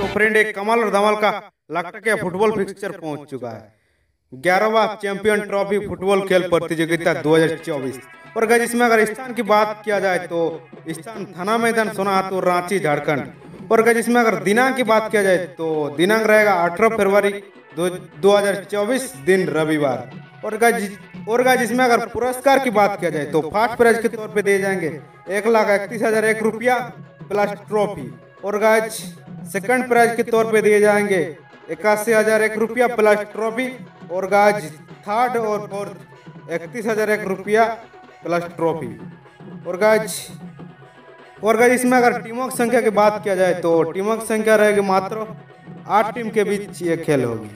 तो फ्रेंड, एक कमाल और धमाल का लगता है फुटबॉल फिक्सचर पहुँच चुका है। ग्यारहवा चैंपियन ट्रॉफी फुटबॉल खेल प्रतियोगिता 2024 और गज इसमें अगर स्थान की बात किया जाए तो स्थान थाना मैदान सोनाहातुर रांची, झारखंड। और गज इसमें अगर दिनांक की बात किया जाए तो दिनांक रहेगा 18 फरवरी दो हज़ार चौबीस, दिन रविवार। और गज और गज इसमें अगर पुरस्कार की बात किया जाए तो फ़र्स्ट प्राइज के तौर पे दिए जाएँगे एक लाख इकतीस हज़ार एक रुपया प्लस ट्रॉफी। और गज सेकंड प्राइज के तौर पे दिए जाएँगे। इक्यासी हज़ार एक रुपया प्लस ट्रॉफी और गाज थर्ड और फोर्थ इकतीस हज़ार एक रुपया प्लस ट्रॉफी और गाज और गाज इसमें अगर टीमों की संख्या की बात किया जाए तो टीमों की संख्या रहेगी मात्र आठ टीम के बीच ये खेल होगी।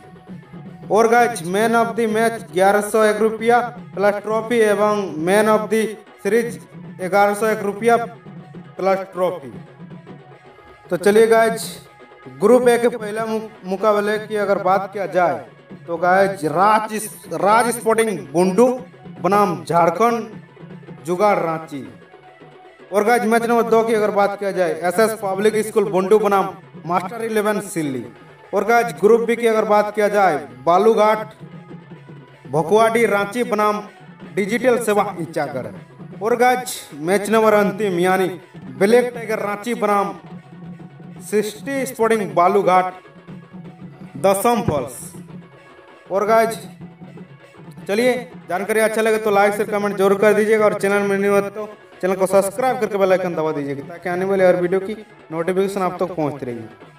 और गाज मैन ऑफ़ द मैच ग्यारह सौ एक रुपया प्लस ट्रॉफी एवं मैन ऑफ़ द सीरीज़ ग्यारह सौ एक रुपया प्लस ट्रॉफी तो चलिए गाइज़ ग्रुप ए के पहले मुकाबले की अगर बात किया जाए तो गाइज़ राज स्पोर्टिंग बुंडू बनाम झारखंड, जुगाड़ रांची। और गाइज़ मैच नंबर दो की अगर बात किया जाए, एसएस पब्लिक स्कूल बुंडू बनाम मास्टर इलेवन सिल्ली। और गाइज़ ग्रुप बी की अगर बात किया जाए, बालूघाट, भकुआडी, रांची, बनाम डिजिटल सेवा इचागढ़ और गाइज़ मैच नंबर अंतिम, यानी ब्लैक टाइगर, रांची, बनाम सिक्सटी स्पोर्टिंग बालूघाट, दसम फॉल्स। और गाइज़ चलिए, जानकारी अच्छा लगे तो लाइक से कमेंट ज़रूर कर दीजिएगा और चैनल में नहीं हो तो चैनल को सब्सक्राइब करके बेल आइकन दबा दीजिएगा ताकि आने वाले हर वीडियो की नोटिफिकेशन आप तक तो पहुँचती रहेगी